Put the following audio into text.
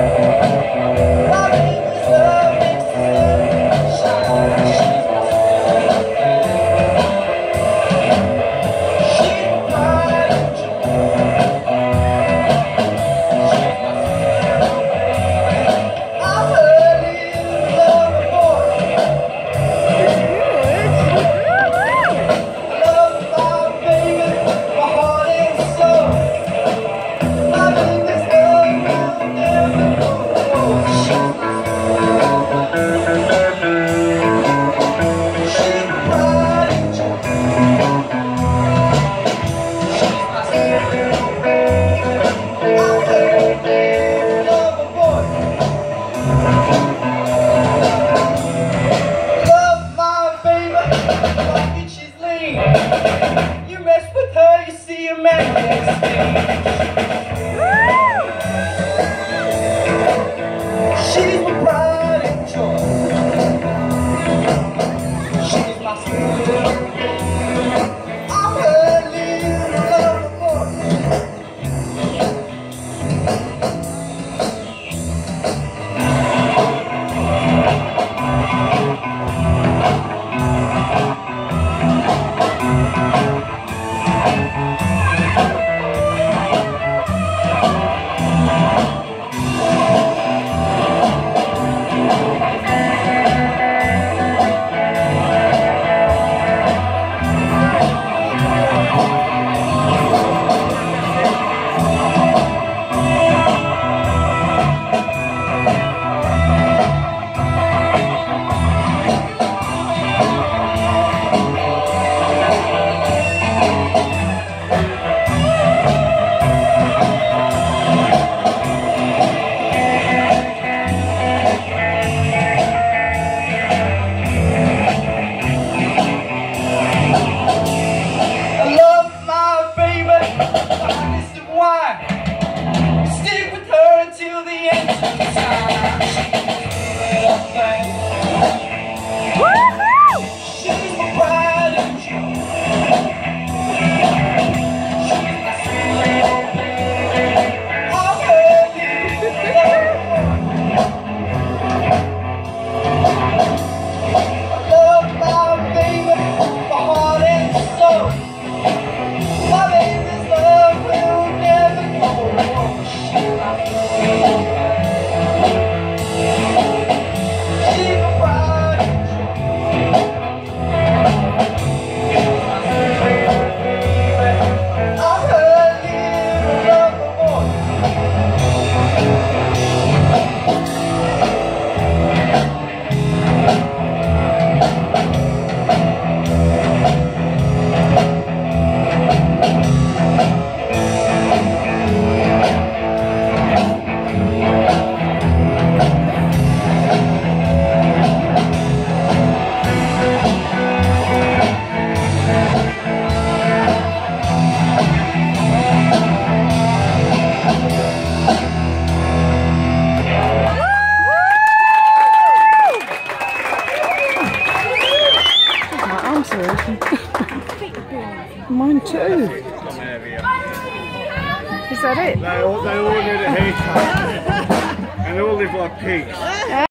Música Mine too. Is that it? They all, they all need a haircut. and they all live like pigs.